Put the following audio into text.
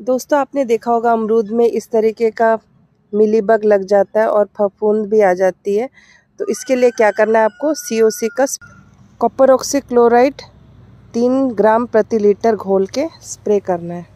दोस्तों, आपने देखा होगा अमरूद में इस तरीके का मिलीबग लग जाता है और फफूंद भी आ जाती है। तो इसके लिए क्या करना है आपको? सी ओ सी का कॉपर ऑक्सी क्लोराइड तीन ग्राम प्रति लीटर घोल के स्प्रे करना है।